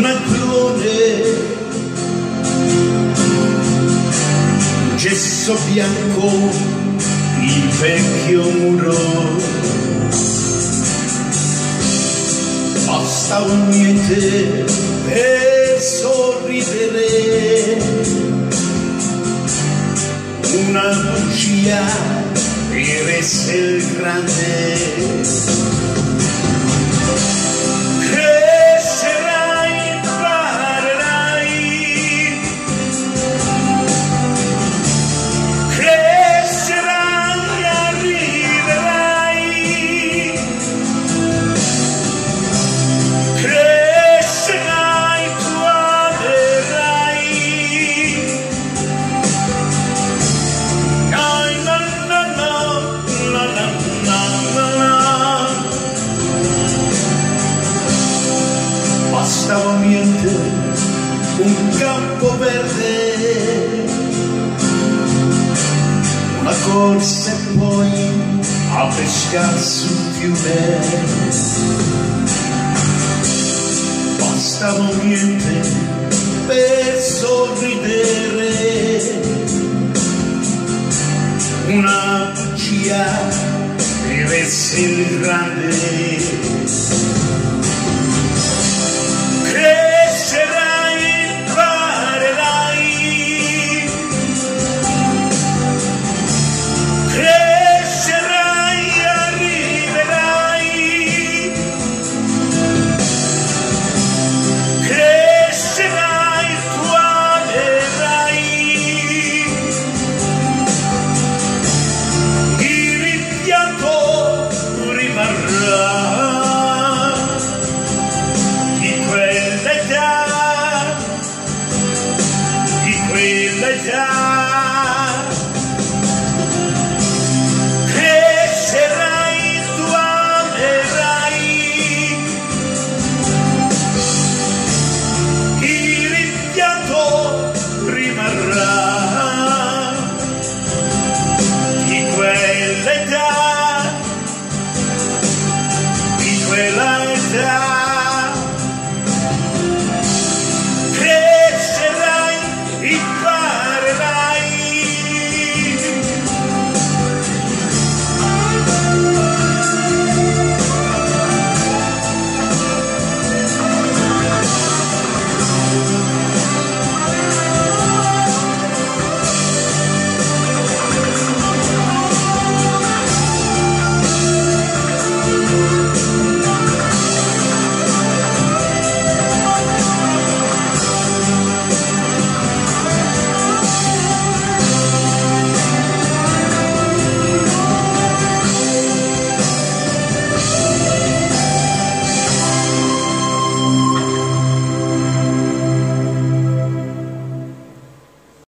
Un aquilone gesso bianco il vecchio muro. Basta un niente per sorridere. Una bugia per essere grande bastava niente, un campo verde, una corsa e poi a pescare sul fiume. Bastava niente per sorridere, una bugia per essere grande.